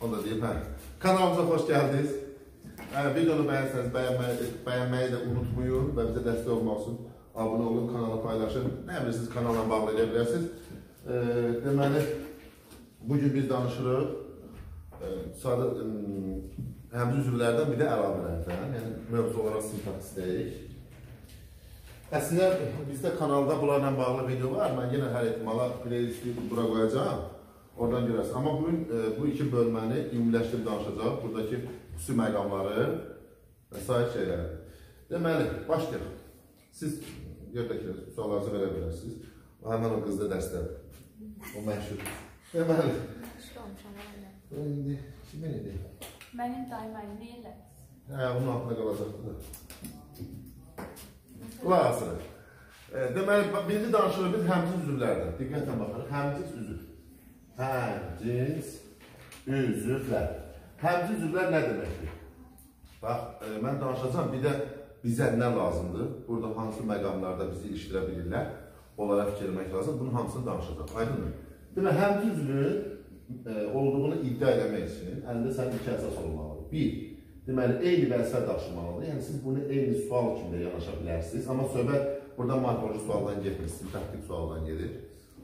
Onu da deyim, hə. Kanalımıza xoş gəldiniz. Hə, videonu bəyənsəniz, bəyənməyi, bəyənməyi də unutmayın və bizə dəstək olmaq üçün abunə olun, kanala paylaşın. Nə bilirsiniz, kanalla bağlı edə bilərsiniz. E, deməli, bugün biz danışırıq. E, sadə e, həm üzvlərdən bir də əlavələrdən, yəni mövzu olaraq sintak istəyik. Əslində bizdə kanalda bunlarla bağlı video var. Mən yenə hər ehtimala playlisti bura qoyacağam. Oradan görərsiniz. Amma bugün e, bu iki bölməni ümumiləşdirib danışacaq. Buradakı xüsusi məqamları və sair şeyləri. Deməli, başlayaq. Siz yerdəki suallarınızı verə bilərsiniz. Həmən o qızda dərsdə. O məşhur. Deməli. İndi kimin idi? Mənim dayım əlində yerlər. Hə, onun altında qalacaqdı da. Qulaq asın. E, deməli, birinci danışırıq biz həmcins üzvlərdən. Diqqətlə baxırıq. Həmcins üzv. Həmcins üzvlər. Həmcins üzvlər nə deməkdir? Bax, e, mən danışacağam. Bir də bizə nə lazımdır? Burada hansı məqamlarda bizi ilişdirə bilirlər? Onlara fikirləmək lazım. Bunun hamısını danışacaq. Aydındır? Demək, həmcins üzvün e, olduğunu iddia eləmək üçün əlində sənin iki əsas olmalıdır. Bir, deməli, eyni vəzifə daşımalıdır. Yəni, siz bunu eyni sual kimi də yanaşa bilərsiniz. Amma söhbət burada morfoloji sualdan getmir, sintaktik sualdan gedir.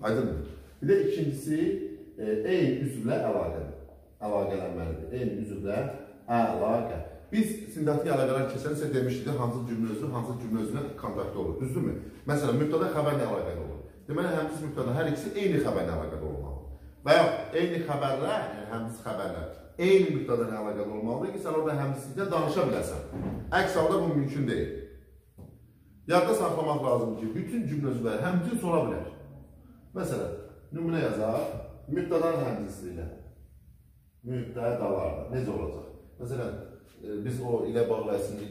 Aydındır? Bir də ikincisi, eyni üzvlə əlaqə, əlaqələnməlidir. Eyni üzvlə əlaqə. Biz sintaktik əlaqələr keçən isə demişdik, hansı cümlə özü, hansı cümlə özünə kontaktı olur. Düzdürmü? Məsələn, mübtəda xəbərlə əlaqəli olur. Deməli, həmsiz mübtəda hər ikisi eyni xəbərlə əlaqəli olmalıdır. Və ya eyni xəbərlər, yəni həmsiz xəbərlər eyni mübtədən əlaqəli olmalıdır ki, sən orada həmsizliklə danışa biləsən. Əks halda bu mümkün deyil. Yadda saxlamaq lazımdır ki, bütün cümlə üzvləri həmcins ola bilər. Məsələn, nümunə yazaq, mübtədan həmcinsliyi ilə. Mübtədalarda necə olacaq? Məsələn, e, biz o ilə bağlı əslində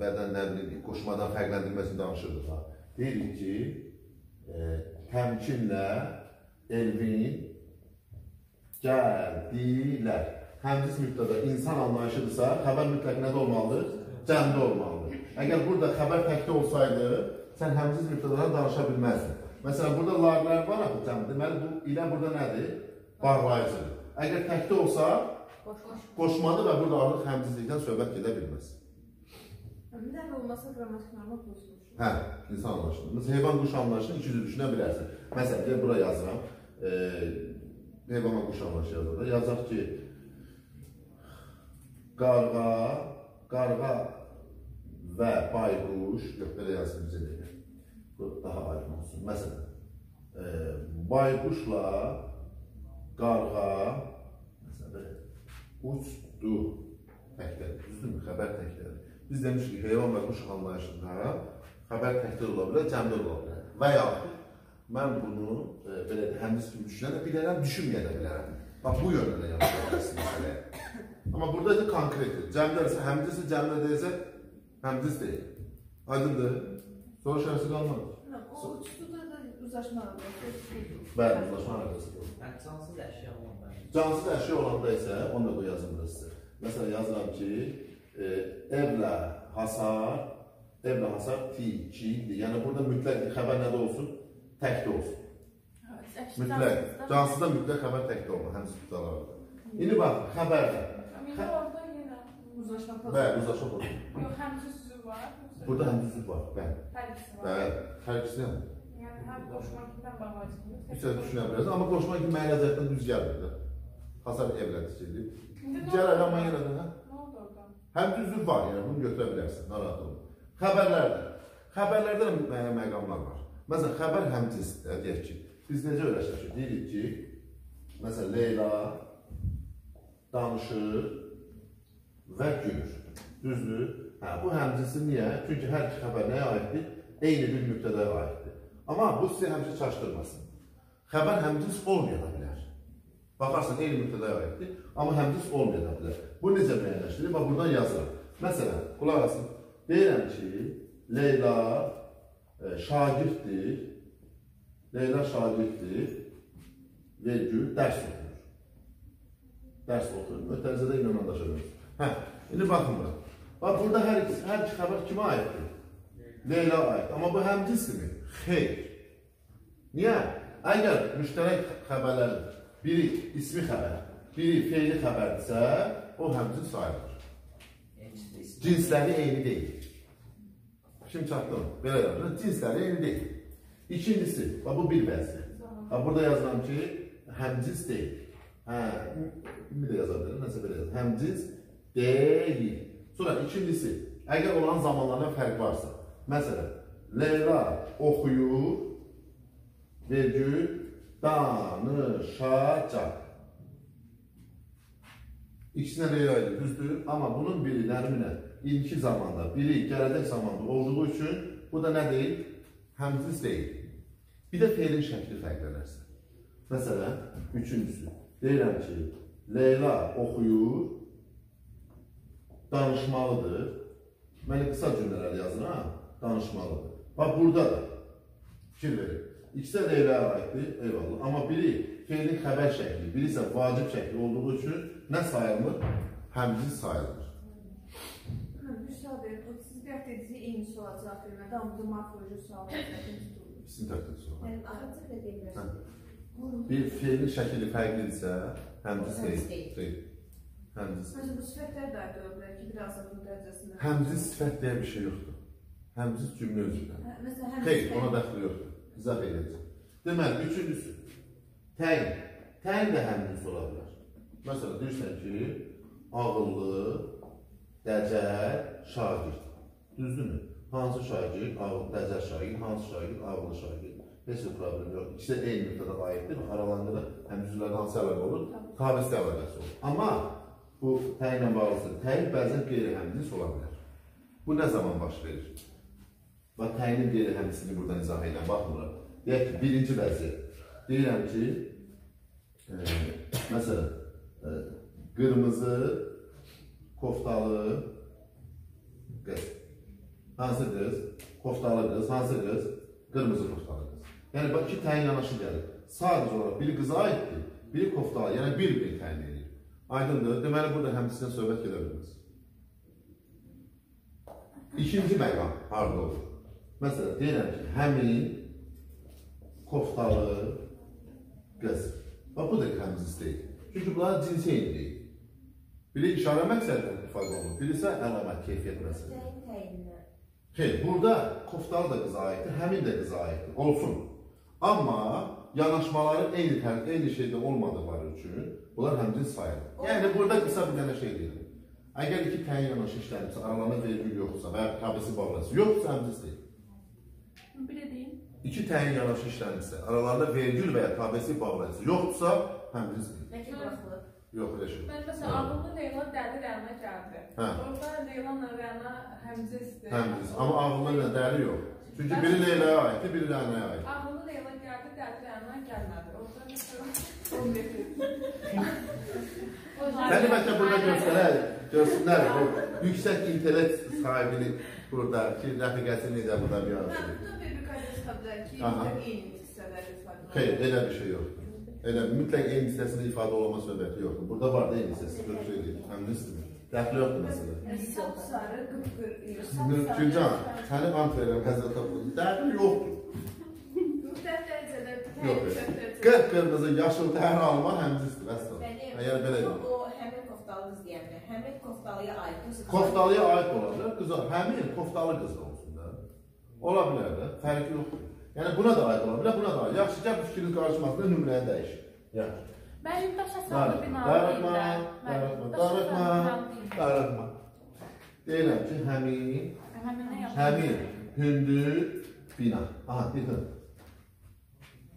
bədənlərini qoşmadan fərqləndirməsini danışırdıq ha. Deyirik ki, e, təmkinlə Elvin gəldilər. Həmcins mübtəda insan anlayışıdırsa, xəbər mütləq nədə olmalıdır? Cəmdə olmalıdır. Əgər burada xəbər təkdə olsaydı, sən həmcins mübtədadan danışa bilməzdin. Məsələn, burada larlar var axı cəm. Deməli, bu ilə burada nədir? Bağlayıcıdır. Əgər təkdə olsa, qoşmadı və burada artıq həmcinslikdən söhbət gedə bilməz. Bir dəfə olmasa qrammatik norma pozulur. Hə, insan anlayışını. Məsələn, heyvan quş anlayışını iki cür düşünə bilərsən. Məsələn, gəl bura yazıram. E, heyvana quş anlayışı yazırlar. Yazaq ki, qarğa, qarğa və bayquş, yox, belə yazsın bizə deyək. Daha aydın olsun. Məsələn, e, bayquşla qarğa, məsələn, belə, uçdu təkdir, düzdürmü? Xəbər təkdir. Biz demişik ki, heyvan və quş anlayışında xəbər təkdir ola bilər, cəmdə ola bilər. Və yaxud mən bunu e, belə həmdiz kimi düşünərək bilərəm, düşünməyə də bilərəm. Bax, bu yöndə də yanılır məsələyə. Amma burada da konkretdir. Cəmdə isə həmdizsə, cəmdə deyilsə, həmdiz deyil. Aydındır? Sonra şərsi qalmadı. Uçduda da uzlaşma arası. Bəli, uzlaşma. Yəni cansız əşya olanda. Cansız əşya olanda isə, onu da qoyacağım da sizə. Məsələn, yazıram ki, e, evlə hasar, evlə hasar tikildi. Yəni burada mütləq xəbər nədə olsun? Təkdə olsun. Mütləq. Cansızda mütləq xəbər təkdə olmalı, həmçinin tutarlarda. İndi bax, xəbərdə. Yəni orada yenə uzlaşma pozulur. Bəli, uzlaşma olur. Yox, həmçə sözü var. Burada həmçinin var, bəli. Hər ikisi var. Bəli, hər ikisi yəni. Həm qoşma kimdən bağlayıcı. Üstə düşünə bilərsiniz, amma qoşma ki, mənə nəzərdən düz gəlmir də. Hasar evlə tikildi. İndi nə Gəl oldu? amma yenə də? Nə oldu orada? Həm düzlük var, yəni bunu götürə bilərsən, narahat olma. Xəbərlərdə. Xəbərlərdə də məqamlar var. Məsələn, xəbər həmcinsdir, deyək ki, biz necə öyrəşmişik? Deyirik ki, məsələn, Leyla danışır və gülür. Düzdür? Hə, bu həmcinsi niyə? Çünki hər iki xəbər nəyə aiddir? Eyni bir mübtədəyə aiddir. Amma bu sizi həmçə çaşdırmasın. Xəbər həmcins olmaya da. Baxarsan, eyni mübtədəyə aiddir, amma həmcins olmaya. Bu necə müəyyənləşdirir? Bax, buradan yazıram. Məsələn, qulaq asın. Deyirəm ki, Leyla e, şagirddir. Leyla şagirddir. Vergül dərs oxuyur. Dərs oxuyur. Ötərizədə ilə anlaşılır. Hə, indi baxın bura. Bax, burada hər iki, hər iki xəbər kimə aiddir? Leyla aid. Amma bu həmcinsdirmi? Xeyr. Niyə? Əgər müştərək xəbərlərin biri ismi xəbər, biri feili xəbərdirsə, o həmcins sayılır. Cinsləri eyni deyil. Şimdi çatdım. Belə yazılır. Cinsləri eyni deyil. İkincisi, bax bu bir vəzifə. Ha burada yazılan ki, həmcins deyil. Hə, ümid də yaza bilərəm, nəsə belə yazır. Həmcins deyil. Sonra ikincisi, əgər olan zamanlardan fərq varsa, məsələn, Leyla oxuyur, vergül, danışacaq. İkisinə Leyla idi, düzdür. Amma bunun biri Nərminə ilki zamanda, biri gələcək zamanda olduğu üçün bu da nə deyil? Həmcins deyil. Bir də feilin şəkli fərqlənərsə. Məsələn, üçüncüsü. Deyirəm ki, Leyla oxuyur, danışmalıdır. Mən qısa cümlələr yazıram, danışmalıdır. Bax, burada da fikir verin. İkisi də Leyla'ya aiddir, eyvallah. Amma biri feilin xəbər şəkli, biri isə vacib şəkli olduğu üçün nə sayılmır? Həmcins sayılır. Hə, sual. O siz bir həftə dediyi eyni suala cavab vermə. Davamlı morfoloji sual. İkisini təhdid sonra. Yəni axırıncı da deyə Hə. Bir feilin şəkli fərqlidirsə, həmcins Həmcins Həmcins. Məsələn, bu sifətlər də aid ola bilər ki, biraz da bunun dərəcəsində. Həmcins sifət deyə bir şey yoxdur. Həmcins cümlə özündən. Hə, Məsələn, həm Xeyr, ona dəxli yoxdur. İzah edəcəm. Deməli, üçüncüsü, təyin. Təyin də həmcins ola bilər. Məsələn, deyirsən ki, ağıllı, dəcəl, şagird. Düzdürmü? Hansı şagird, ağıllı, dəcəl şagird, hansı şagird, ağıllı şagird. Heç bir problem yox. İkisi də eyni nöqtədə aiddir. Aralarında da həmcüzlərdən hansı əlaqə olur? Tabisi əlaqəsi olur. Amma bu təyinlə bağlıdır. Təyin bəzən qeyri-həmcins ola bilər. Bu nə zaman baş verir? Bax, təyinin qeyri-həmcinsini buradan izah edən baxmıram. Deyək ki, birinci vəziyyət. Deyirəm ki, e, məsələn, e, qırmızı koftalı qız. Hansı qız? Koftalı qız. Hansı qız? Qırmızı koftalı qız. Yəni, bax, iki təyin yanaşı gəlir. Sadəcə olaraq biri qıza aiddir, biri koftalı, yəni bir-bir təyin edir. Aydındır. Deməli, burada həmçinin söhbət gedə bilməz. İkinci məqam harada olur? Məsələn, deyirəm ki, həmin koftalı qız. Bax, bu da həmciz deyil. Çünki bunların cinsi eyni deyil. Biri işarə məqsədlə ifadə olunur, biri isə əlamət, keyfiyyət təyinlə. Xeyr, burada koftalı da qıza aiddir, həmin də qıza aiddir. Olsun. Amma yanaşmaları eyni eyni şeydə olmadıqları üçün bunlar həmcins sayılır. Yəni burada qısa bir dənə şey deyirəm. Əgər iki təyin yanaşı işlənibsə, aralarında vergül yoxsa və ya tabisi bağlısı yoxsa həmcins deyil. Də deyim. İki təyin yanaşı işlənibsə, aralarında vergül və ya tabisi bağlısı yoxsa həmcins deyil. Nə ki buraxılır? Yox, elə şey. Mən məsələn ağıllı Leyla dəli Rəna gəldi. Hə. Orada Leylanla Rəna həmcinsdir. Həmcins. Amma ağıllı ilə dəli yox. Çünki biri Leyla'ya aiddir, biri Rəna'ya aiddir. Ağıllı Leyla gəldi, dəli Rəna gəlmədi. Orada məsələn Səni bəlkə burada göstərər, görsünlər o yüksək intellekt sahibini burada ki, rəfiqəsi necə burada bir Hə, arası. burada bir bir çıxa bilər ki, eyni hissələr ifadə. Xeyr, elə bir şey yoxdur. Elə mütləq eyni hissəsində ifadə olma söhbəti yoxdur. Burada var da eyni hissəsi, bir şey deyil. Dəxli yoxdur məsələ. Sap-sarı, qıpqır, sap-sarı. Gülcan, səni ant verirəm, həzər tapılır. Dəxli yoxdur. Yox, dərəcələr. qırq-qırmızı, yaşıl hər alma həmcisdir, vəssalam. Bəli, Əgər belə yox, o həmin koftalı qız deyəndə, həmin koftalıya aid. Koftalıya aid ola bilər, qıza, həmin koftalı qız da olsun da. Ola bilər də, fərqi yoxdur. Yəni buna da aid ola bilər, buna da aid. Yaxşı, gəl bu fikriniz qarışmasında nümunəni dəyişin. Yaxşı. Mənim daş əsaslı Darıxma, bina darıxma, darıxma, darıxma, darıxma. Deyirəm ki, həmin, Həmin həmin hündür bina. Aha, yıxın.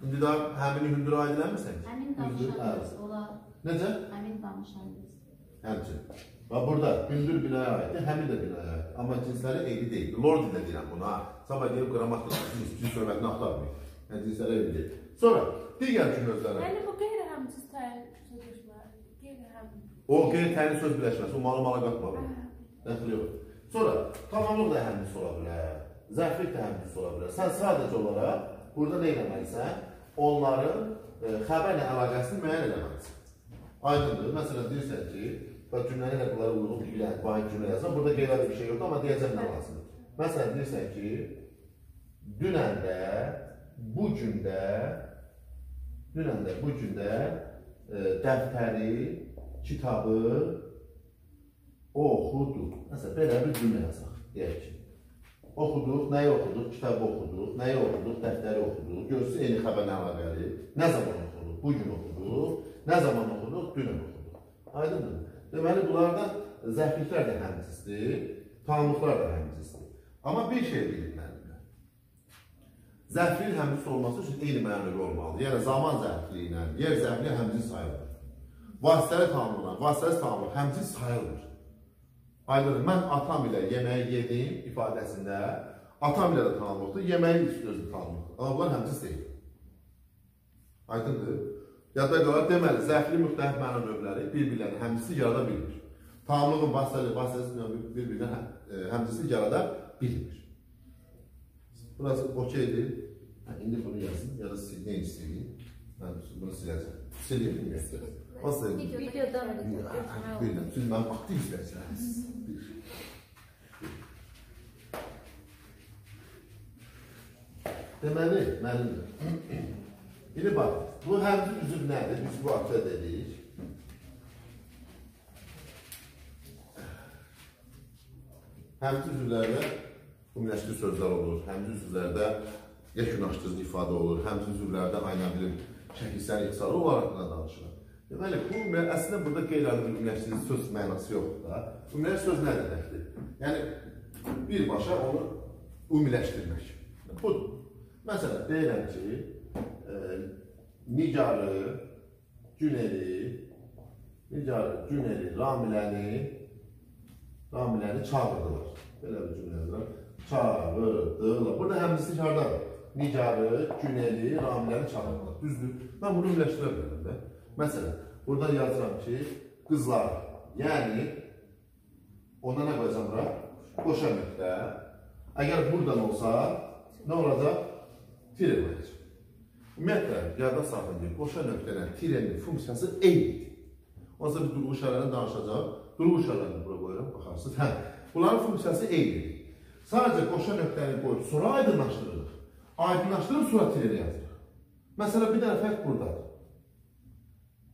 İndi də həmini hündürə aid eləmirsən ki? Həmin Hündür, danışan hə. qız, ola Necə? həmin danışan qız. Həmçin. Və burada hündür binaya aiddir, həmin də binaya aid. Amma cinsləri eyni deyil. Lord dildə deyirəm bunu ha. Sabah deyib qrammatik cins, cins söhbətini axtarmayın. Yəni cinsləri eyni deyil. Sonra digər cümlələrə. Yəni bu qeyri-həmciz təyin sözləşmə. Qeyri-həmciz. O qeyri-təyin söz birləşməsi, o malı mala qatmalı. Dəxli yox. Sonra tamamlıq da həmcins ola bilər. Zərflik də həmcins ola bilər. Sən sadəcə olaraq burada nə etməlisən? Onların e, xəbərlə əlaqəsini müəyyən etməlisən. Aydındır. Məsələn deyirsən ki, bax cümləni ilə bunlara uyğun bilən vahid cümlə yazsan, burada qeyri bir şey yoxdur, amma deyəcəm nə lazımdır. Məsələn deyirsən ki, dünən də, bu gün də, dünən də, bu gün də e, dəftəri, kitabı oxuduq. Məsələn, belə bir cümlə yazaq. Deyək ki, oxuduq, nəyi oxuduq? Kitabı oxuduq, nəyi oxuduq? Dəftəri oxuduq. Görürsünüz, eyni xəbərlə əlaqəli. Nə zaman oxuduq? Bu gün oxuduq. Nə zaman oxuduq? Dünən oxuduq. Aydındır? Deməli, bunlarda zərfliklər də həmcisdir, tamlıqlar da həmcisdir. Amma bir şey bilin müəllimlər. Zərfliyin həmcis olması üçün eyni mənəvi olmalıdır. Yəni, zaman zərfliyi ilə yer zərfliyi həmcis sayılır. Vasitəli tamlıqlar, vasitəli tamlıq həmcis sayılır. Aydın, mən atam ilə yeməyi yedim ifadəsində atam ilə də tamlıqdır, yeməyi özü tamlıqdır. Amma bunlar həmcis deyil. Aydındır? Yadda qalar, deməli, zərfli müxtəlif məna növləri bir-birlərini həmcisi yarada bilmir. Tamlığın vasitəli, vasitəli bir-birinə həm, e, yarada bilmir. Burası okeydir. Hə, indi bunu yazın, ya da sil, neyini silin. Mən bunu siləcəm. Silin, bilmirəm. O silin. Videodan Bilmem, çünkü ben aktif izleyeceğiz. Deməli, müəllim. İndi bax, bu həmci üzv nədir? Biz bu haqda dedik. Həmci üzvlərdə ümumiləşdirici sözlər olur. Həmci üzvlərdə yekunlaşdırıcı ifadə olur. Həmci üzvlərdə ayna bilim şəkilsel ixtisarı onlar haqqında danışılır. Deməli, bu ümumiyyət, əslində burada qeyri-adi ümumiləşdirici söz mənası yoxdur da. Ümumiləşdirici söz nə deməkdir? Yəni, birbaşa onu ümumiləşdirmək. Budur. Məsələn, deyirəm ki, e, Nigarı, Güneli, Nigarı, Güneli, Ramiləni, Ramiləni çağırdılar. Belə bir cümlə yazıram. Çağırdılar. Burada həmcisi hardadır? Nigarı, Güneli, Ramiləni çağırdılar. Düzdür. Mən bunu ümumiləşdirə bilərəm də. Məsələn, burada yazıram ki, qızlar, yəni ona nə qoyacam bura? Qoşa. Əgər buradan olsa, nə olacaq? Tire qoyacaq. Ümumiyyətlə, yada saxlayın ki, qoşa nöqtələ tirenin funksiyası eynidir. Onsa biz durğu işarələrini danışacaq. Durğu işarələrini bura qoyuram, baxarsınız. Hə, bunların funksiyası eynidir. Sadəcə qoşa nöqtəni qoyub, sonra aydınlaşdırırıq. Aydınlaşdırıb, sonra tireni yazırıq. Məsələn, bir dənə fərq buradadır.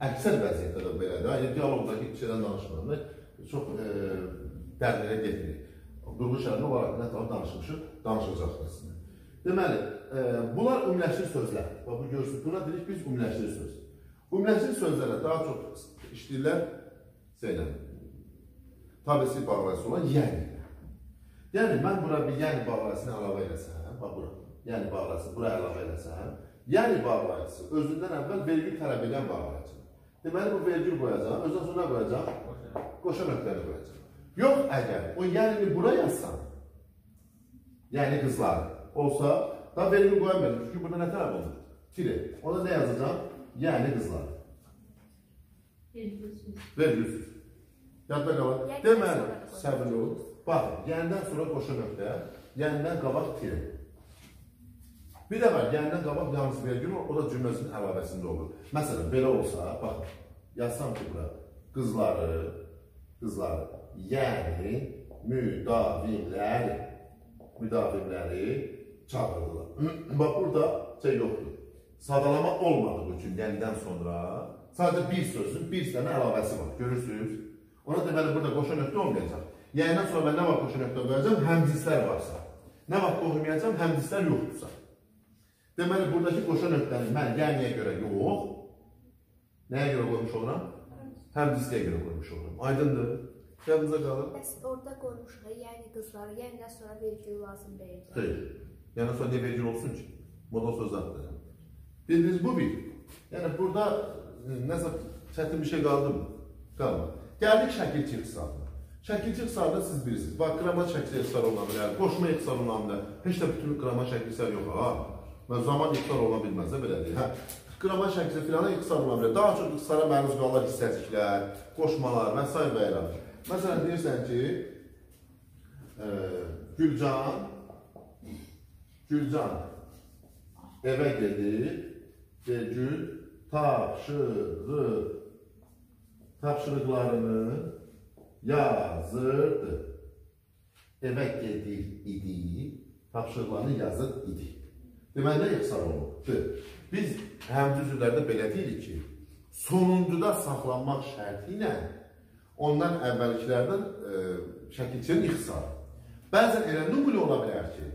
Əksər vəziyyətdə də belədir. Yəni, dialoqdakı şeydən danışmıram da, çox e, dərinlərə getmirik. Durğu işarəni o haqqında tam danışmışıq, danışacaqdır sizinlə. Deməli, bunlar ümumiləşdir sözlər. Bax, bu görürsünüz, buna dedik biz ümumiləşdir söz. Ümumiləşdir sözlərə daha çox işləyirlər şeylə, tabesi bağlayıcısı olan yəni. Yəni, mən bura bir yəni bağlayıcısını əlavə eləsəm, bax bura, yəni bağlayıcısı bura əlavə eləsəm, yəni bağlayıcısı özündən əvvəl vergül tələb edən bağlayıcı. Deməli, bu vergül qoyacaq, özdən sonra qoyacaq, qoşa nöqtəni qoyacaq. Yox, əgər o yəni bura yazsam, yəni qızlar olsa, da vergül qoyamıyorum. Çünki burada nə tələb olur? Tire. Ona nə yazacağım? Yəni qızlar. Vergülsüz. Yadda. Yəni Deməli, səbirli olun. Baxın, yəndən sonra qoşa nöqtə, yəndən qabaq tire. Bir də var, yəndən qabaq yalnız vergül, o da cümləsinin əlavəsində olur. Məsələn, belə olsa, baxın, yazsam ki, bura qızları, qızları, yəni müdavimləri, müdavimləri çağırdılar. Bax, burada şey yoxdur. Sadalama olmadığı üçün yəndən sonra sadəcə bir sözün bir dənə əlavəsi var. Görürsünüz? Ona deməli burada qoşa nöqtə olmayacaq. Yəndən sonra mən nə vaxt qoşa nöqtə qoyacağam? Həmcislər varsa. Nə vaxt qoymayacağam? Həmcislər yoxdursa. Deməli, buradakı qoşa nöqtəni mən yəniyə görə yox, nəyə görə qoymuş oluram? Həmcisliyə görə qoymuş oluram. Aydındır? Yadınıza qalır? Bəs orada qoymuşuq, yəni qızları, yəndən sonra vergi lazım deyil. Xeyr. Yəni sonra vergül olsun ki? Modal sözlərdir. Bildiniz bu bir. Yəni burada e, nəsə çətin bir şey qaldı mı? Qalmadı. Gəldik şəkilçi ixtisarına. Şəkilçi ixtisarında siz bilirsiniz. Bax, qrama şəkilçi ixtisar ola bilər, qoşma ixtisar ola bilər. Heç də bütün qrama şəkilçilər yox ha. Və zaman ixtisar ola bilməz də belə deyil. Hə. Qrama şəkilçi filan ixtisar ola bilər. Daha çox ixtisara məruz qalır hissəciklər, qoşmalar və s. və ilə. Məsələn deyirsən ki, e, Gülcan Gülcan evə gedir, Gül tapşırır, tapşırıqlarını yazırdı. Evə gedir idi, tapşırıqlarını yazır idi. Deməli, nə ixtisar olunubdur? Biz həmcü üzvlərdə belə deyirik ki, sonuncuda saxlanmaq şərti ilə ondan əvvəlkilərdən e, şəkilçinin ixtisarı. Bəzən elə nümunə ola bilər ki,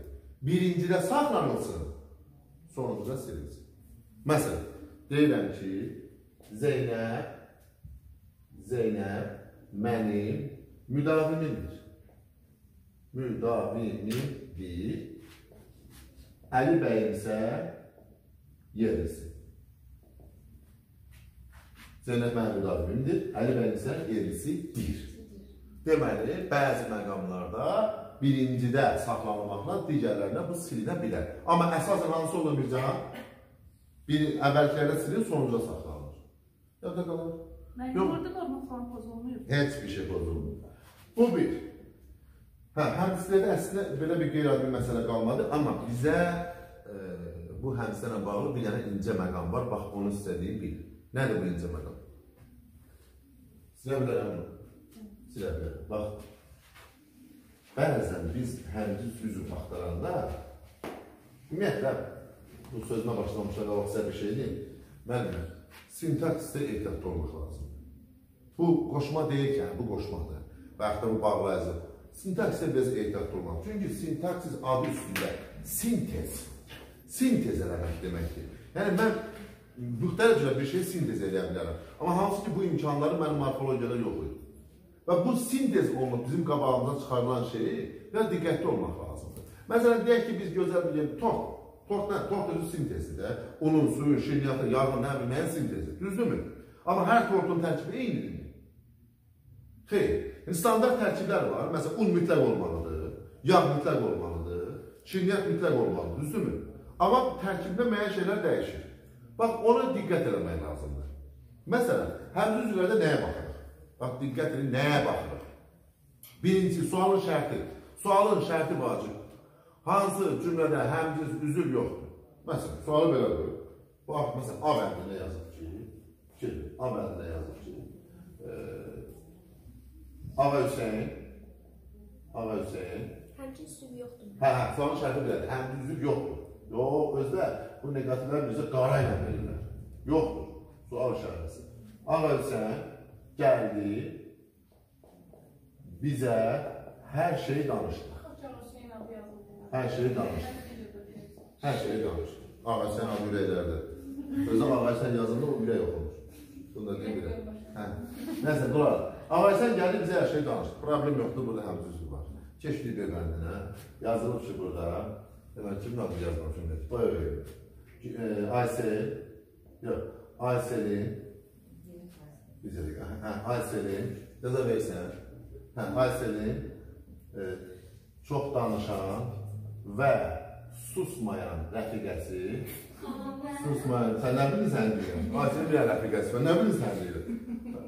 birincidə saxlanılsın, sonuncuda silinsin. Məsələn, deyirəm ki, Zeynəb, Zeynəb mənim müdavimimdir. Müdavimimdir. Əli bəyin isə yerlisi. Zeynəb mənim müdavimimdir. Əli bəyin isə yerlisi bir. Deməli, bəzi məqamlarda birincidə saxlanılmaqla digərlərinə bu silinə bilər. Amma əsasən hansı olur bir can? Bir əvvəlkilərdə silir, sonuncuda saxlanılır. Yadda qalır. Yok. orada normal falan pozulmuyor. Heç bir şey pozulmur. Bu bir. Hə, hədislərdə əslində belə bir qeyri-adi məsələ qalmadı, amma bizə e, bu hədislərlə bağlı bir dənə incə məqam var. Bax, onu sizə deyim, bil. Nədir bu incə məqam? Sizə bilərəm bunu. Sizə bilərəm. Bax, bəzən biz həmciz üzv axtaranda, ümumiyyətlə, bu sözünə başlamışa qalaq sizə bir şey deyim. Müəllim, sintaksisdə ehtiyatlı olmaq lazımdır. Bu qoşma deyilkən, bu qoşmadır. Və yaxud da bu əzə. Sintaksisdə biraz ehtiyatlı olmaq. Çünki sintaksis adı üstündə sintez. Sintez eləmək deməkdir. Yəni mən müxtəlif bir şey sintez edə bilərəm. Amma hansı ki bu imkanları mənim morfologiyada yox idi. Və bu sintez olunub bizim qabağımıza çıxarılan şeyi biraz diqqətli olmaq lazımdır. Məsələn, deyək ki, biz gözəl bir tort. Tort nə? Tort özü sintezdir də. Unun, suyun, şirniyyatı, yağın, nə bilim, nəyin sintezi. Düzdürmü? Amma hər tortun tərkibi eynidir. Xeyr. Yəni, standart tərkiblər var. Məsələn, un mütləq olmalıdır, yağ mütləq olmalıdır, şirniyyat mütləq olmalıdır, düzdürmü? Amma tərkibdə müəyyən şeylər dəyişir. Bax, ona diqqət eləmək lazımdır. Məsələn, həmzə üzvlərdə nəyə baxırıq? Bax, diqqət edin, nəyə baxırıq? Birinci, sualın şərti. Sualın şərti vacib. Hansı cümlədə həmciz üzv yoxdur? Məsələn, sualı belə qoyur. Bax, məsələn, A bəndində yazıb ki, fikir, A bəndində yazıb ki, e, Ağa Hüseyin, Ağa Hüseyin, Həmçin süv yoxdur. hə, hə, sualın şərti belədir, həmciz üzv yoxdur. Yox, özdə bu negativlər bizə qara ilə verirlər. Yoxdur, sual işarəsi. Ağa Hüseyin gəldi, bizə hər şeyi danışdı. Hər şeyi danışdı. Hər şeyi danışdı. Ağaçdan adı ürəklərdə. Özü ağaçdan yazında o ürək oxunur. Bunu da deyim ürək. Hə. Nəsə, qulaq. Ağaçdan gəldi bizə hər şey danışdı. Problem yoxdur, burada həmsüzlük var. Keçdik bir bəndinə. Yazılıb ki, burada. Demək, kimin adı yazmamışım dedik. Buyur. Aysel. Yox. Ayselin. Deyək. Hə, Ayselin. Yaza versən. Hə, Ayselin. E, çox danışan və susmayan rəfiqəsi susmayan, sən nə bilirsən deyirəm? Acil bir rəfiqəsi var, nə bilirsən deyirəm?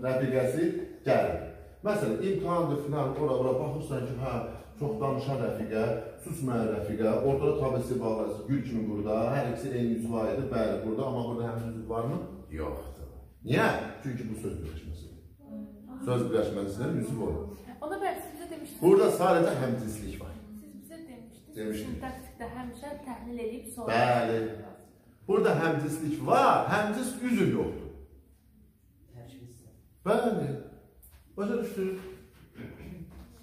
Rəfiqəsi gəlir. Məsələn, imtahandır, final, ora, ora baxırsan ki, hə, çox danışan rəfiqə, susmayan rəfiqə, orada tabisi bağlısı, gül kimi burada, hər ikisi eyni üzv aiddir, bəli, burada, amma burada həmin üzv varmı? Yoxdur. Niyə? Çünki bu söz birləşməsidir. Söz birləşməsindən üzv olur. O da ben size demiştim. Burada sadəcə həmcinslik var. Siz bize demiştiniz. Demiştim. Sintaktikte həmişə təhlil edib sonra. Bəli. Burada həmcinslik var, həmcins üzv yoxdur. Tərkibisi. Bəli. Başa düşdünüz?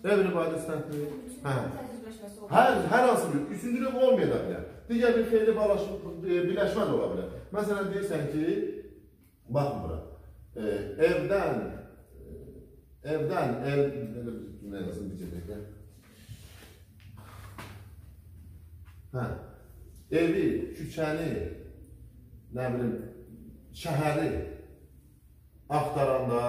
Evli vadisətli. Hə. Təcrübəşməsi olur. Hər, hər hansı bir üçüncülük olmaya da bilər. Digər bir bağlaşma, e, birləşmə də ola bilər. Məsələn, deyirsən ki, baxın bura, e, evdən, e, ev, belə bir cümlə yazın bir cümlə. Hə, evi, küçəni, nə bilim, şəhəri axtaranda,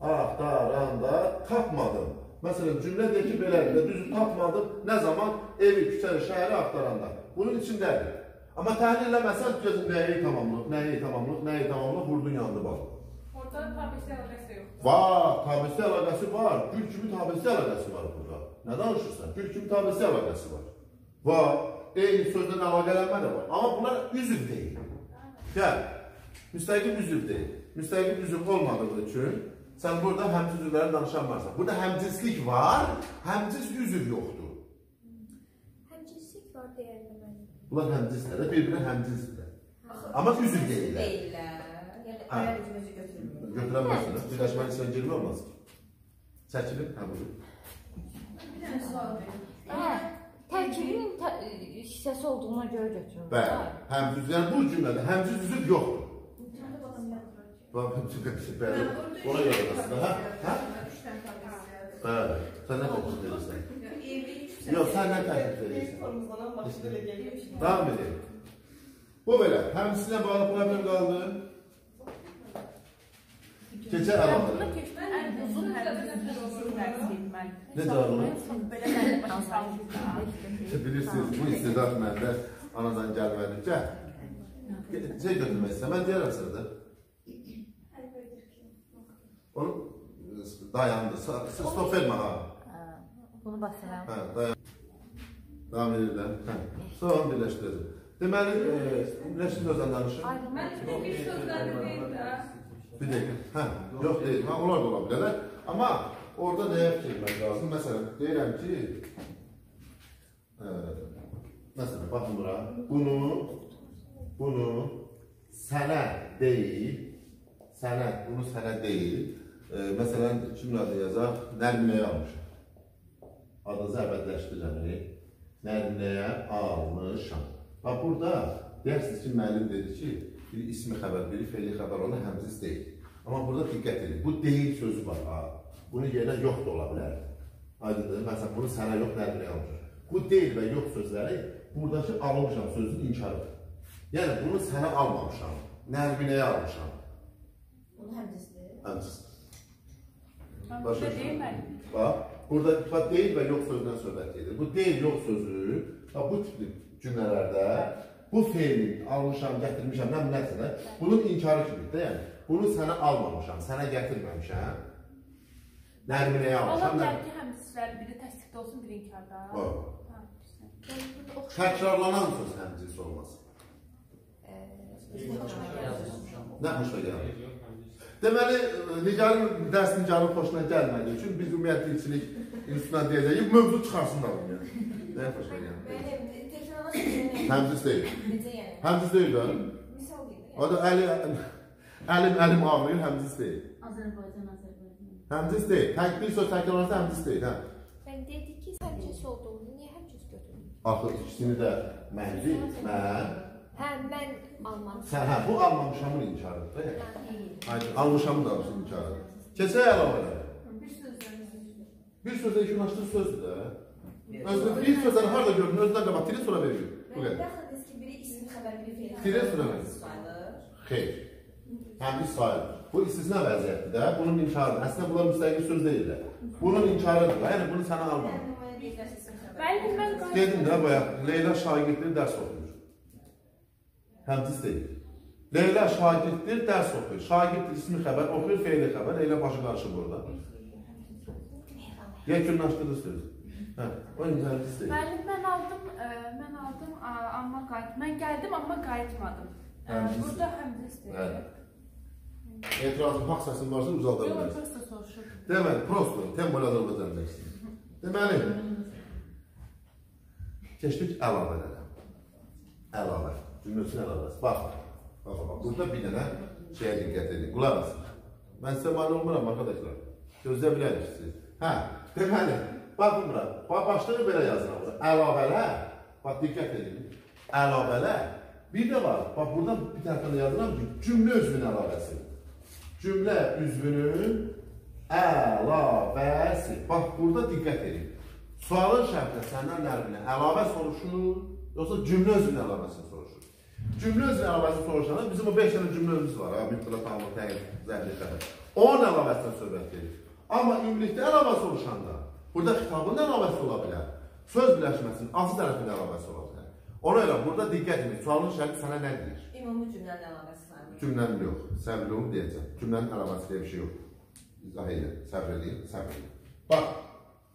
axtaranda tapmadım. Məsələn, cümlə deyir ki, belədir, düz tapmadım, nə zaman evi, küçəni, şəhəri axtaranda. Bunun içindədir. Amma təhlil eləməsən, gözün nəyi tamamlıq, nəyi tamamlıq, nəyi tamamlıq, vurdun yandı bax. Orada tabisi əlaqəsi yox. Var, tabisi əlaqəsi var. Gül kimi tabisi əlaqəsi var burada. Nə danışırsan? Gül kimi tabisi əlaqəsi var. Var. Eyni sözdən əlaqələnmə də var. Amma bunlar üzv deyil. Gəl. Müstəqil üzv deyil. Müstəqil üzv olmadığı üçün sən burada həmcins üzvləri danışan varsan. Burada həmcinslik var, həmcins üzv yoxdur. Həmcinslik var deyərlər mənim. Bunlar həmcinslər də bir-birinə həmcinslər. Amma üzv deyirlər. Deyirlər. Yəni Hayal gücünüzü götürmüyor. Götüremezsiniz. Birleşmenin içine girme olmaz ki. Çəkilib, hə buyurun. Bir dənə sual verin. Hə, tərkibin tə- hissəsi olduğuna görə götürürəm. Bəli, həmcüz, yəni bu cümlədə həmcüz üzüb yoxdur. Bəli. Ona görə aslında, hə? Hə? Bəli. Sən nə təklif edirsən? Evli üç Yox, sən nə təklif edirsən? Formuzdan başqa elə gəlmiş. Davam edin. Bu belə, həmçinlə bağlı problem qaldı. Keçə Bunda əlavələr. keçmən ən uzun həmçinin uzun dərs etməli. Necə olur? Belə mənim başa salmışlar. Bilirsiniz, bu istedad məndə anadan gəlmədikcə şey götürmək istəyirəm. Mən deyərəm sizə də. Onu dayandı. Stop vermə ha. Bunu basıram. Hə, dayan. Davam edirəm. Hə. Sonra onu birləşdirəcəm. Deməli, e, birləşdir özən danışın. Mən bir sözlər deyim də. Bir dəqiqə. Hə, yox deyil. Hə, onlar da ola bilərlər. Amma orada nəyə fikirmək lazım? Məsələn, deyirəm ki, e, məsələn, baxın bura. Bunu, bunu sənə deyil, sənə, bunu sənə deyil. E, məsələn, kimin adı yazaq? Nərminəyə almışam. Adınızı əbədləşdirəcəm. Nərminəyə almışam. Bax, burada deyirsiniz ki, müəllim dedi ki, biri ismi xəbər, biri fe'li xəbər ona həmziz deyil. Amma burada diqqət edin. Bu deyil sözü var. Ha. Bunu yerine yox da ola bilər. Aydındır. Məsələn, bunu sənə yox, nərminəyə almışam. Bu deyil və yox sözləri buradakı almışam sözünün inkarıdır. Yəni, bunu sənə almamışam, nərminəyə almışam. Bunu həmcizdir. Həmziz. Başa deyilməli. Bax, burada bax, deyil və yox sözündən söhbət gedir. Bu deyil, yox sözü, bu tipli cümlələrdə bu feilin almışam, gətirmişəm, nə nəsə, bunun inkarı kimidir də, yəni. Bunu sənə almamışam, sənə gətirməmişəm. Nərminəyə Ola almışam. bilər Nər... ki, həmçinin biri təsdiqdə olsun, biri inkarda. Düzgün. Təkrarlanan söz həmcins olmaz. Nə xoşuna gəlir? Deməli, Nigarın dərs Nigarın xoşuna gəlmədiyi üçün biz ümumiyyətlə dilçilik institutuna deyəcəyik, mövzu çıxarsın da bunu. Nə xoşuna gəlir? Belə təkrarlanan sözlər Həmciz deyil. necə yəni? Həmciz deyil də. Misal deyim. O da əli, əlim, əlim ağrıyır, həmciz deyil. Azərbaycan, Azərbaycan. Həmciz deyil. Tək bir söz təkrarlanırsa həmciz deyil, hə. Mən dedik ki, həmcins olduğunu niyə həmcins götürürəm? Axı ikisini də mən deyil, mən. Hə, mən almamışam. Sən hə, bu almamışamın inkarıdır. yəni. Aydın, almışamın da almışın inkarıdır. Keçək. Bir sözləriniz. Bir sözə yekunlaşdığı sözdür də. Özünü bir sözləri harada gördün, özündən qabaq tiri sonra veriyor. Bu qədər. daxildiniz ki, biri ismi xəbər, biri Direkt xəbər söyləməyin. sayılır. Xeyr. Həmciz sayılır. Bu istisna vəziyyətdir də, bunun inkarıdır. Əslində bunlar müstəqil söz deyirlər. Bunun inkarıdır yəni bunu sənə almam. Müəllim, mən Dedim də bayaq, Leyla şagirddir, dərs oxuyur. Həmciz deyil. Leyla şagirddir, dərs oxuyur. Şagird ismi xəbər, oxuyur fe'li xəbər. Leyla başı qarışır burada. Yekunlaşdırır söz. Hə, o deyil. Müəllim, mən aldım, ə, mən aldım, ə, amma qayıt. Mən gəldim, amma qayıtmadım. Ə, Həmciz. Burada həmcizdir. Bəli. Etirazın, haqq səsin varsa uzalda Yox, bilərsən. prosta soruşurdum. Deməli, prosto, tembol Azərbaycan dərsi. Deməli, keçdik əlavələrə. Əlavə, cümləsinin əlavəsi. Bax, bax, bax, burada bir dənə şeyə diqqət edin. Qulaq asın. Mən sizə mani olmuram, arkadaşlar. Gözlə bilərik siz. Hə, deməli, baxın bura. Bax, başlığı belə yazıram. Əlavələr, bax, diqqət edin. Əlavələr, bir də var. Bax, burada bir tərəfdən yazıram ki, cümlə üzvünün əlavəsi. Cümlə üzvünün əlavəsi. Bax, burada diqqət edin. Sualın şərtində səndən nərbinə əlavə soruşur, yoxsa cümlə özünün əlavəsini soruşur. Cümlə özünün əlavəsini soruşanda bizim o 5 dənə cümlə özümüz var, mütləq tamam, təyin, zəhli xəbər. Onun əlavəsindən söhbət gedir. Amma ümumilikdə əlavə soruşanda, burada xitabın əlavəsi ola bilər. Söz birləşməsinin azı tərəfinin əlavəsi ola bilər. Ona görə burada diqqət edin. Sualın şərti sənə nə deyir? Ümumi cümlənin əlavəsi sayılır. Cümlənin yox, səbirli olun deyəcəm. Cümlənin əlavəsi deyə bir şey yox. İzah edin, səbir edin, səbir edin. Bax,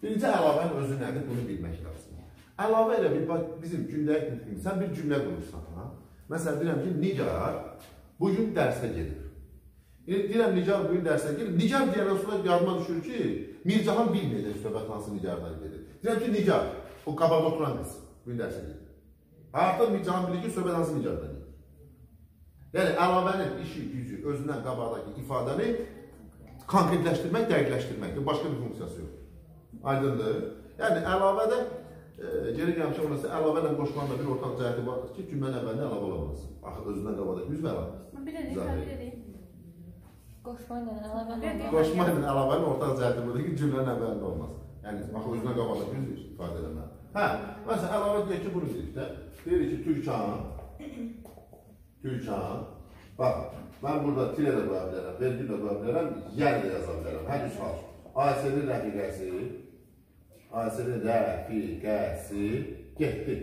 birinci əlavənin özü nədir, bunu bilmək lazım. Əlavə elə bir, bax, bizim gündəlik nitqimiz, sən bir cümlə qurursan, ha? Məsələn, deyirəm ki, Nigar bugün dərsə gedir. Yəni, deyirəm, Nigar bugün dərsə gedir. Nigar deyəndən sonra yadıma düşür ki, Mircahan bilməyəcək söhbət hansı Nigardan gedir. Deyirəm ki, Nigar, o qabaqda oturan qız, bugün dərsə gedir. Artıq Mircahan bilir ki, söhbət hansı Nigardan gedir. Yəni əlavənin işi, gücü, özündən qabaqdakı ifadəni konkretləşdirmək, dəqiqləşdirməkdir. Başqa bir funksiyası yoxdur. Aydındır? Yəni əlavədə e, geri gəlmişəm orası əlavə ilə qoşmanın da bir ortaq cəhəti vardır ki, cümlənin əvvəlində əlavə olamaz. Axı özündən qabaqdakı yüz və əlavə. Bir də Güzel deyim, değil. bir də deyim. Qoşma ilə əlavə Bir Qoşma ilə əlavənin ortaq cəhəti budur ki, cümlənin əvvəlində olmaz. Yəni axı özündən qabaqdakı yüz ifadə eləmək. Hə, məsələn əlavə deyək ki, bunu deyirik də. Deyirik ki, Türkan Türkan Bax, mən burada tirə də qoya bilərəm, vergül də qoya bilərəm, yer də yaza bilərəm. Hər üç hal. ASV rəfiqəsi ASV rəfiqəsi getdi.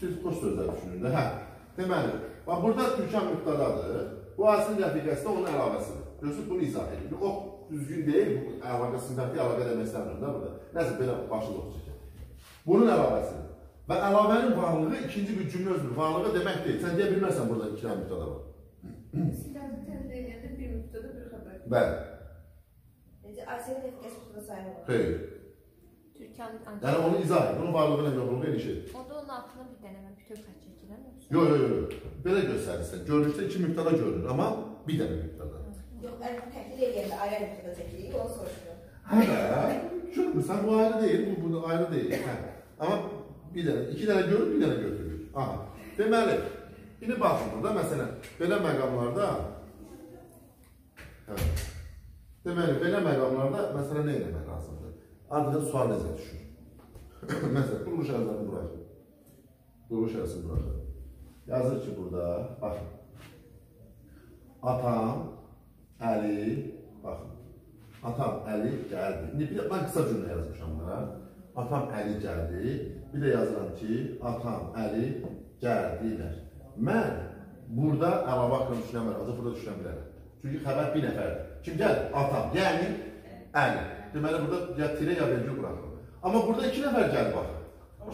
Siz xoş sözlər düşünün də. Hə. Deməli, bax burada Türkan mübtədadır. Bu ASV rəfiqəsi də onun əlavəsidir. Görürsünüz bunu izah edir. O düzgün deyil, bu əlaqə sinfəti əlaqə demək istəmirəm da burada. Nəsə belə başlıq çəkir. Bunun əlavəsidir. Və əlavənin varlığı ikinci bir cümlə özüdür. Varlığı demək deyil. Sən deyə bilməzsən burada iki dənə mübtəda var. Silahı təmsil edəndə bir müddədə bir xəbər. Bəli. Necə Asiya rəfiqəsi burada sayılır. Xeyr. Türkan Yəni onu izah et. Bunun varlığı ilə yoxluğu elə şey. Onda onun altına bir dənə mən bütöv xətt çəkirəm. yoxsa? Yox, yox, yox. Belə göstərirsən. Görünüşdə iki mübtəda görünür, amma bir dənə mübtəda. Yox, ən təhlil edəndə ayrı müddətdə çəkirik, onu soruşuram. Hə, görmürsən bu ayrı deyil, bu, bu ayrı deyil. Hə. Amma bir dənə, iki dənə görür, bir dənə götürür. Aha. Deməli, indi baxın burada məsələn, belə məqamlarda hə. Deməli, belə məqamlarda məsələn nə etmək lazımdır? Adına sual necə düşür? məsələn, quruluş ərzəni buraxın. Quruluş ərzəni buraxın. Yazır ki, burada, baxın. Atam, Əli, baxın. Atam Əli gəldi. İndi bir də mən qısa cümlə yazmışam bura. Atam Əli gəldi. Bir də yazıram ki, atam Əli gəldilər. Mən burada əlavə haqqında düşünə bilərəm, ancaq burada düşünə bilərəm. Çünki xəbər bir nəfərdir. Kim gəldi? Atam, yəni Əli. Deməli burada ya tirə ya vergül buraxılır. Amma burada iki nəfər gəldi baxın.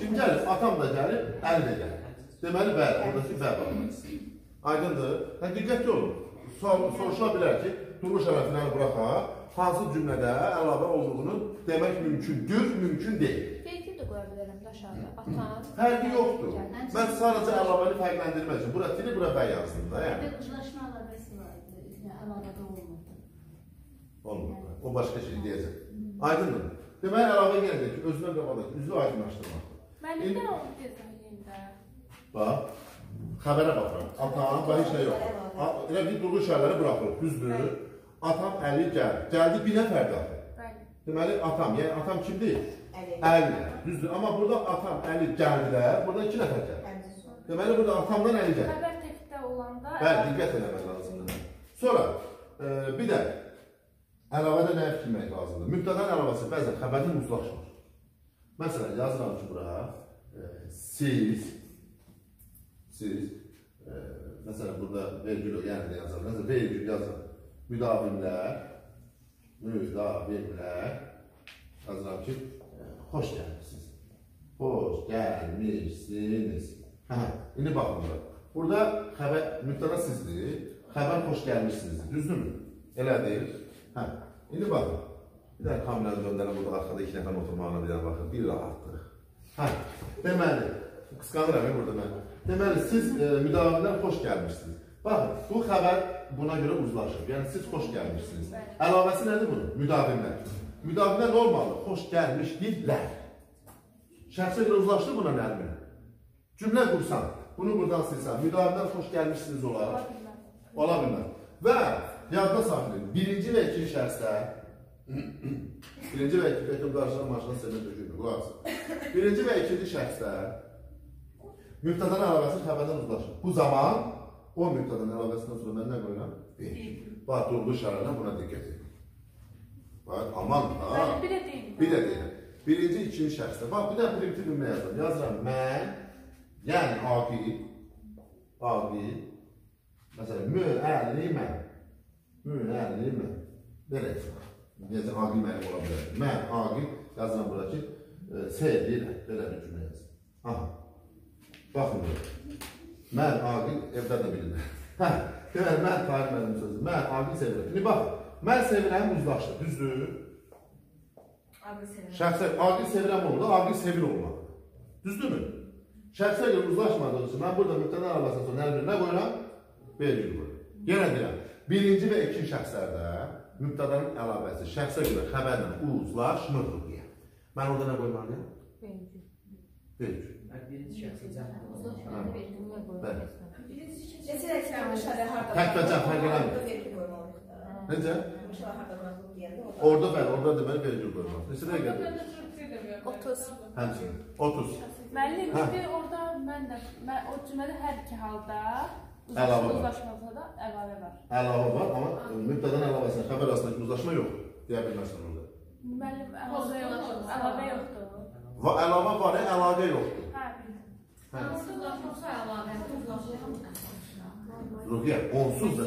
Kim gəlir? Atam da gəlir, Əli də gəlir. Deməli bəli, oradakı bəli olmalıdır. Aydındır? Hə, diqqətli olun. Sual soruşula bilər ki, duruş əməkləri buraxaq, hansı cümlədə əlavə olduğunu demək mümkündür, mümkün deyil. Vergül də qoya bilərəm də aşağıda. Atan. Fərqi yoxdur. Mən sadəcə əlavəni fərqləndirmək üçün bura tiri, bura bəy yazdım da, yəni. Uzlaşma əlaqəsi vardı, yəni əlavədə olmadı. Olmur. O başqa şey deyəcək. Aydındır. Deməli əlavə gələcək ki, özünə qabaqdakı üzü aydınlaşdırmaq. Mən bir də deyəcəyim də. Bax, xəbərə baxıram. Atam, bax heç nə yox. Elə bir duruş şeyləri buraxılıb, düzdür. Atam Əli gəldi. Gəldi bir axı. Bəli. Deməli atam, yəni atam kimdir? Əli. Əli. Düzdür. Amma burada atam Əli gəldilər, burada iki nəfər gəldi. Sonra. Deməli burada atamdan Əli gəldi. Xəbər təkdə olanda Bəli, diqqət eləmək lazımdır. Sonra e, bir də əlavədə nə fikirmək lazımdır? Mübtədanın əlavəsi bəzən xəbərin uzlaşmır. Məsələn, yazıram ki, bura e, siz siz e, məsələn burada vergül də yazıram. Məsələn, vergül yazıram. Müdavimlər müdavimlər yazıram ki, e, xoş gəlmisiniz. Xoş gəlmisiniz. Hə, indi baxın bura. Burada xəbər mübtəda sizdir. Xəbər xoş gəlmisiniz. Düzdürmü? Elədir. Hə. İndi baxın. Bir dənə kameranı döndərəm burada arxada iki nəfər oturmağına bir dənə baxın. Bir rahatlıq. Hə. Deməli, qısqanıram burada mən. Deməli, siz e, müdavimlər xoş gəlmişsiniz. Baxın, bu xəbər buna görə uzlaşır. Yəni siz xoş gəlmişsiniz. Əlavəsi nədir bunun? Müdavimlər nə olmalı? Xoş gəlmişdirlər. Şəxsə görə uzlaşdı buna nərmin. Cümlə qursan, bunu buradan silsən, müdavimdən xoş gəlmişsiniz olar. Ola bilməz. Və yadda saxlayın, birinci və ikinci şəxsdə birinci və ikinci Beton qarşıdan maşına sevə dökülmür, qulaq. Birinci və ikinci şəxsdə mübtədanın əlavəsi xəbərdən uzlaşır. Bu zaman o mübtədanın əlavəsindən sonra mən nə qoyuram? Bir. Bax, durdu şərələ buna diqqət edin. Bax, aman ha. Bir də deyim. Bir də deyirəm. Birinci, ikinci şəxsdə. Bax, bir də primitiv cümlə yazıram. Yazıram mən, yəni aqil, aqil, məsələn, müəlliməm, müəlliməm. Belə yazıram. Necə aqil müəllim ola bilər. Mən aqil yazıram bura ki, e, sevdirəm. Belə bir cümlə yazıram. Aha. Baxın. Mən aqil evdə də bilirəm. Hə, deməli, mən tarix müəllim sözü. Mən aqil sevirəm. İndi bax, mən sevirəm uzlaşdı, düzdür? Abi senin. Şəxsən aqil sevirəm olmalı, aqil sevir olmalı. Düzdürmü? Şəxsə görə uzlaşmadığı üçün mən burada mübtəda əlavəsindən sonra hər birinə qoyuram? Vergül qoyuram. Yenə deyirəm, birinci və ikinci şəxslərdə mübtədanın əlavəsi şəxsə görə xəbərlə uzlaşmırdır deyə. Mən orada nə qoymalıyam? Vergül. Birinci şəxsi cəhd Tək və vergi da. Necə? Orada. Bəli, orada deməli vergül qoymaq. Neçə dəqiqədir? 30. Həmçinin. 30. Müəllim bir orada mən də mən o cümlədə hər iki halda Əlavə var. əlavə var. Əlavə var, amma mübtədanın əlavəsində xəbər arasındakı uzlaşma yoxdur. Deyə bilməzsən orada. Müəllim əlavə yoxdur. Əlavə yoxdur. Va əlavə var, əlaqə yoxdur. Ruhiyyə, onsuz da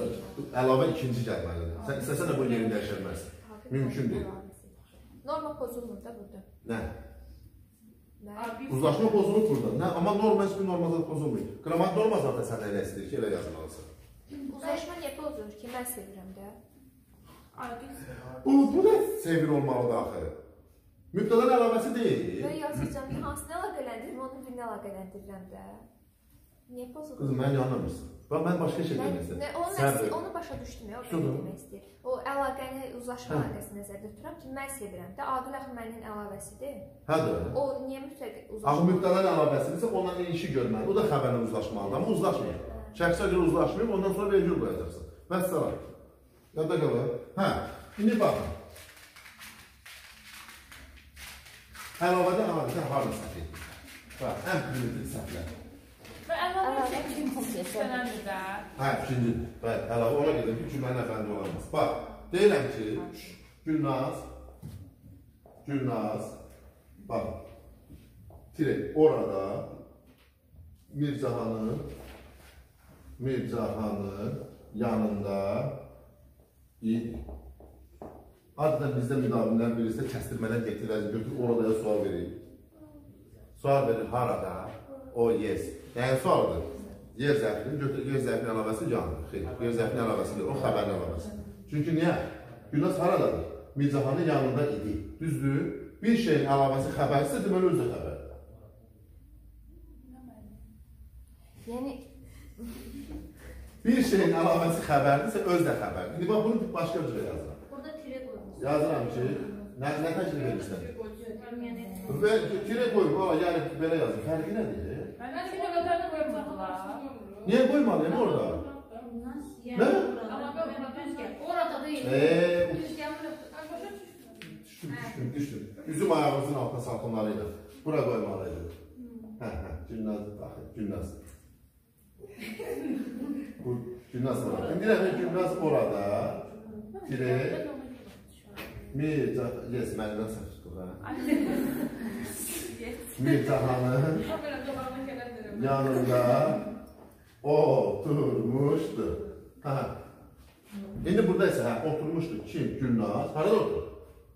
əlavə ikinci gəlməlidir. Sən istəsən də bu yerini dəyişə bilməzsən. Mümkün deyil. Norma pozulmur da burada. Nə? Uzlaşma pozulub burada. Nə? Amma norma heç bir norma zat pozulmur. Qramat norma zat da sən elə istəyir ki, elə yazmalısan. Uzlaşma niyə pozulur ki? Mən sevirəm də. Bu, bu da sevir olmalıdır axı. Mübtədanın əlavəsi deyil. Mən yazacağam ki, hansını əlaqələndirirəm, onu birini əlaqələndirirəm də. Niyə pozulur? Qızım, mən yanılmırsan. Bax, mən başqa şey demək istəyirəm. onu, Səbr. mən, onu başa düşdüm o nə demək istəyir. O əlaqəni, uzlaşma Hə. əlaqəsini nəzərdə tuturam ki, mən sevirəm də. Aqil axı mənim əlavəsidir. Hə də. O niyə mütləq Axı uzlaşma? mübtədanın əlavəsidirsə ondan ilişi görməli. O da xəbərlə uzlaşmalıdır, amma uzlaşmır. Şəxsə görə uzlaşmayıb, ondan sonra vergül qoyacaqsan. Vəssalam. Yadda qalır. Hə, indi baxın. Əlavədə əlavədə harda səhv etdik? Bax, ən primitiv səhvlər. Və əlavə ikinci sənədir də. Hə, ikinci. Bəli, əlavə ona gedir ki, cümlənin əfəndi olamaz. Bax, deyirəm ki, Gülnaz, Gülnaz, bax, direkt orada Mircahanın, Mircahanın yanında idi. Adətən bizdə müdavimlər birisi kəstirmədən getirir, götür orada sual verir. Sual verir harada? O yes. Yəni sualdır. Yer zərfinin götür yer zərfinin əlavəsi yandır. Xeyr, yer zərfinin əlavəsi deyil, o xəbərin əlavəsi. Çünki niyə? Günas haradadır? Mircahanın yanında idi. Düzdür? Bir şeyin əlavəsi xəbərsə, deməli özü də xəbər. Yəni Bir şeyin əlavəsi xəbərdirsə, öz də xəbər. İndi bax bunu başqa cür yazıram. Burada tire koymuş. Yazıram ki, nə nə təklif edirsən? Yani Və tirə qoyub, valla yəni belə yazın. Fərqi nədir? Məndən bir qədər qoymadılar. Niyə qoymalıyam orada? nasıl Ne? yani? Ama böyle düz gel. Orada değil. Eee, Düz gel. düşdüm, düşdüm, düşdüm. Üzüm ayağınızın altına salxımlarıyla. Bura qoymalıydı. Hə, hə, Gülnaz, baxın, Gülnaz. Bu Gülnaz var. İndi də Gülnaz orada. Tire, Mirca, yes, məndən səhv çıxdı ha. Mircahanın yanında oturmuşdu. Ha. İndi burada isə hə, oturmuşdu kim? Gülnaz. Harada oturur?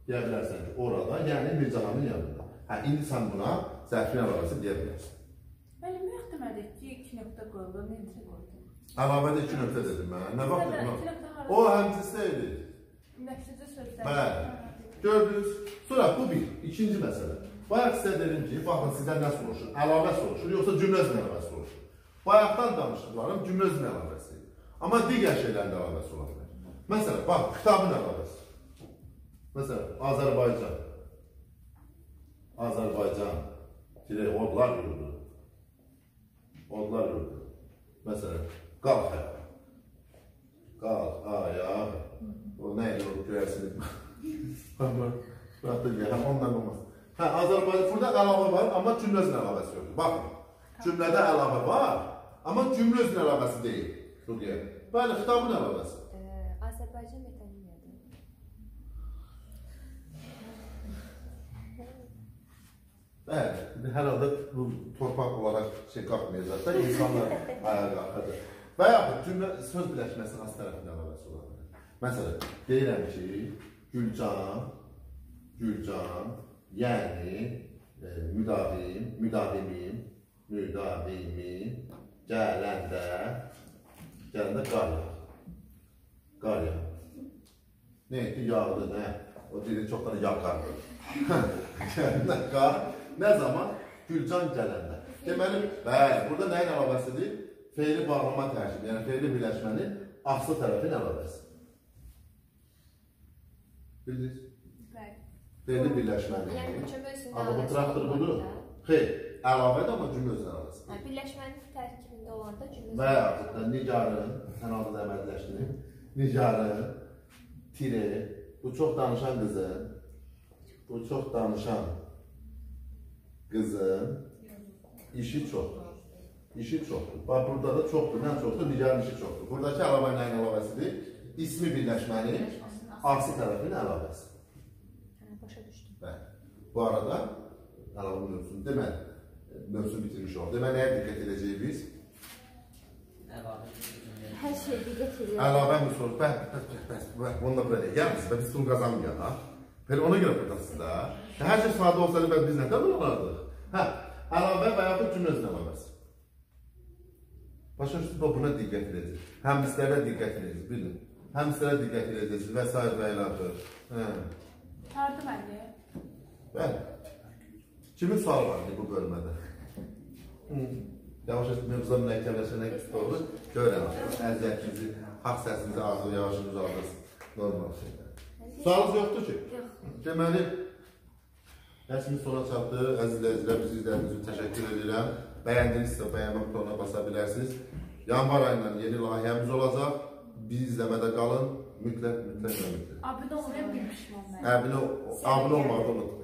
Deyə bilərsən ki, orada, yəni Mircahanın yanında. Hə, indi sən buna zərfin əlavəsi deyə bilərsən. Müəllim, yox demədik ki, iki nöqtə qoyulur, neçə qoydum? Əlavədə iki nöqtə dedim mən. Nə vaxt dedim? nöqtə? O həmçisi idi. Nəticə sözlər. Bəli. Gördünüz? Sonra bu bir. İkinci məsələ. Bayaq sizə dedim ki, baxın sizdən nə soruşur? Əlavə soruşur, yoxsa cümlə üzrə əlavə soruşur? Bayaqdan danışdıqlarım cümlə üzrə əlavəsi. Amma digər şeylərin də əlavəsi ola bilər. Məsələn, bax, kitabın əlavəsi. Məsələn, Azərbaycan. Azərbaycan. Dirək odlar yurdu. Odlar yurdu. Məsələn, qalx ayağa. Qalx ayağa. O nə idi o görərsiniz? Amma rahatlık ya, həm ondan olmaz. Hə, Azərbaycan, burada əlavə var, amma cümlə üzrə əlavəsi yoxdur. Baxın, cümlədə əlavə var, amma cümlə üzrə əlavəsi deyil. Ruqiyyə. Bəli, xitabın əlavəsi. Azərbaycan mətəniyyədir. Bəli, hər halda bu torpaq olaraq şey qalxmayacaq da, insanlar ayağa qalxacaq. Və yaxud cümlə söz birləşməsinin az tərəfində əlavəsi ola bilər. Məsələn, deyirəm ki, Gülcan, Gülcan, yəni e, müdavim, müdavimim, müdavimim gələndə, gələndə qar yağır. Qar yağır. Nə etdi? Yağdı, nə? O dedi, çoxdan yağ qar. Gələndə qar. Nə zaman? Gülcan gələndə. Deməli, bəli, burada nəyin əlavəsidir? Feili bağlama tərkibi, yəni feili birləşmənin aslı tərəfin əlavəsi. Bildiniz? Bəli. Feili Yəni birləşmənin. bu cümlə özündə Amma bu traktor budur. da. Xeyr, əlavədir, amma cümlə özünə. Hə, birləşmənin tərkibində olanda cümlə Və yaxud da nigarın, sən adını əməlləşdirin. Nigarın, tire, bu çox danışan qızın, bu çox danışan qızın işi çoxdur. İşi çoxdur. Bax, burada da çoxdur, nə çoxdur? Nigarın işi çoxdur. Buradakı əlavə nəyin əlavəsidir? İsmi birləşmənin arsı tərəfinin əlavəsi. Hə, başa düşdüm. Bəli. Bu arada əlavə mövzusunu deməli, mövzu bitirmiş oldu. Deməli, nəyə diqqət edəcəyik biz? Əlavə. Hər şey diqqət edir. Əlavə mi soru? Bəs, bəs, bəs, bəs, bəs, bunu da belə gəlmişsiniz, bəs biz pul qazanmayaq, ha? Belə ona görə buradasınız da. Hər şey sadə olsaydı, bəs biz nədən olardık? Hə, əlavə və yaxud cümlə özünə əlavəsi. Başa düşdünüz, bax, buna diqqət edəcək. Həmlislərə diqqət edəcək, bilin. Həmlislərə diqqət edəcəksiniz və s. və ilə axır. Hə, Tardı bəli. Kimin sualı var bu bölmədə? Hı. Yavaş-yavaş mövzuda mürəkkəbləşənə doğru görən əziyyətinizi, haqq səsinizi ağzı yavaş uzaldırsın. Normal şeylər. Sualınız yoxdur ki? Yox. Deməli, dərsimiz sona çatdı. Əziz izləyicilər, bizi izlədiyiniz üçün təşəkkür edirəm. Bəyəndinizsə bəyənmə butonuna basa bilərsiniz. Yanvar ayından yeni layihəmiz olacaq. Bizi izləmədə qalın. Mütləq, mütləq və mütləq. Abunə olmaya bilmişəm mən. Abunə, abunə olmağı unutmayın.